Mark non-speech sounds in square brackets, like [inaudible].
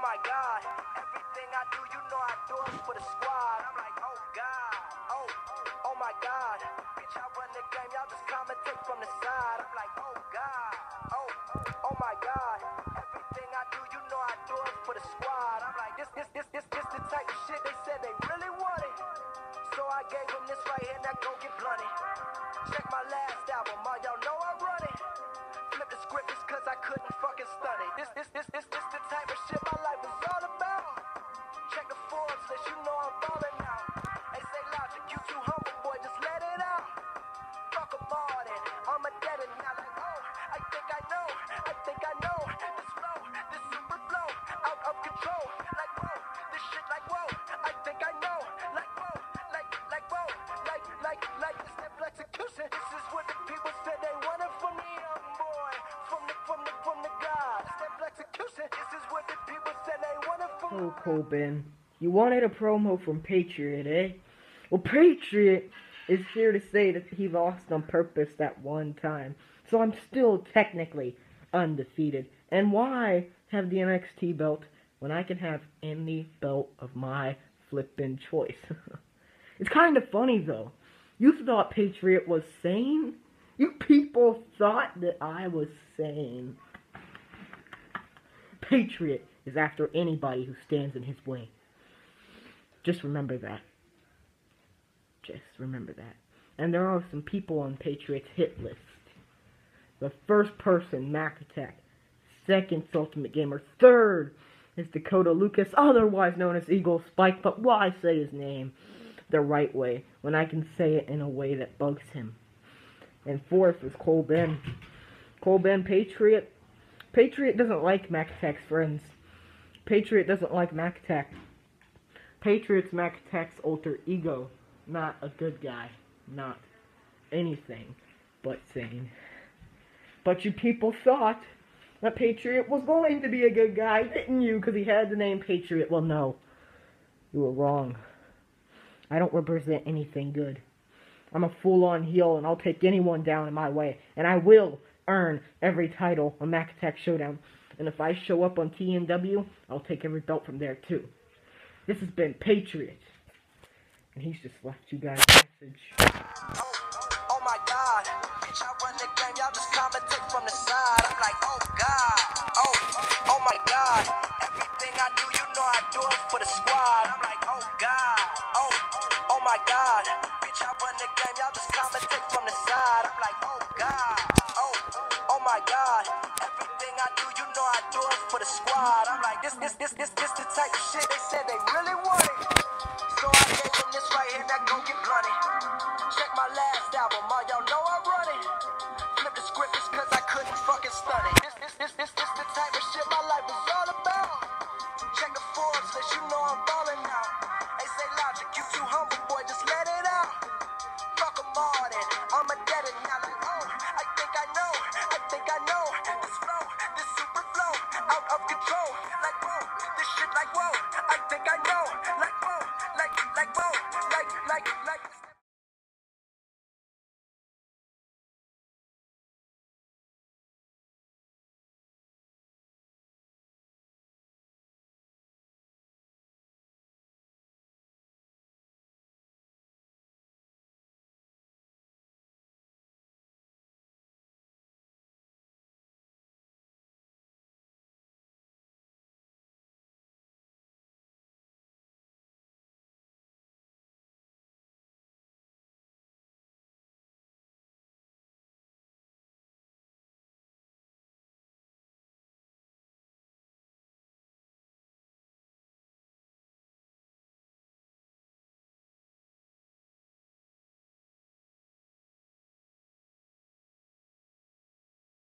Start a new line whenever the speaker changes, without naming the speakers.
my God. Everything I do, you know I do it for the squad. I'm like, oh God, oh, oh my God. Bitch, I run the game, y'all just commentate from the side. I'm like, oh God, oh, oh my God. Everything I do, you know I do it for the squad. I'm like, this, this, this, this, this the type of shit they said they really wanted. So I gave them this right here, now go get blunted. Check my last album, all y'all Oh,
Colbin, you wanted a promo from Patriot, eh? Well, Patriot is here to say that he lost on purpose that one time. So I'm still technically undefeated. And why have the NXT belt when I can have any belt of my flippin' choice? [laughs] it's kind of funny, though. You thought Patriot was sane? You people thought that I was sane. Patriot is after anybody who stands in his way. Just remember that. Just remember that. And there are some people on Patriot's hit list. The first person, Mac Attack. Second, Ultimate Gamer. Third is Dakota Lucas, otherwise known as Eagle Spike, but why say his name the right way when I can say it in a way that bugs him? And fourth is Cole Ben. Cole Ben, Patriot. Patriot doesn't like Mac Attack's friends. Patriot doesn't like Mac Attack. Patriot's Mac Attack's alter ego. Not a good guy. Not anything but sane. But you people thought that Patriot was going to be a good guy, didn't you? Because he had the name Patriot. Well, no. You were wrong. I don't represent anything good. I'm a full-on heel, and I'll take anyone down in my way. And I will earn every title on Mac Attack Showdown. And if I show up on TNW, I'll take every belt from there, too. This has been Patriot. And he's just left you guys a message.
Oh, oh my God, bitch, I run the game, y'all just commentate from the side. I'm like, oh God, oh, oh my God, everything I do, you know I do it for the squad. I'm like, oh God, oh, oh my God, bitch, I run the game, y'all just commentate from the side. I'm like, oh God, my God, everything I do, you know I do it for the squad. I'm like, this, this, this, this, this the type of shit they said they really wanted. So I gave them this right here, now go get blunted. Check my last album, all y'all know I run like, like.